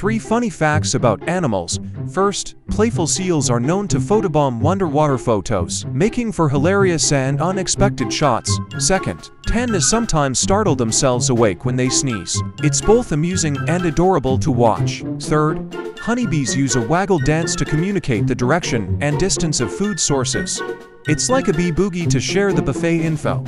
Three funny facts about animals. First, playful seals are known to photobomb underwater photos, making for hilarious and unexpected shots. Second, pandas sometimes startle themselves awake when they sneeze. It's both amusing and adorable to watch. Third, honeybees use a waggle dance to communicate the direction and distance of food sources. It's like a bee boogie to share the buffet info.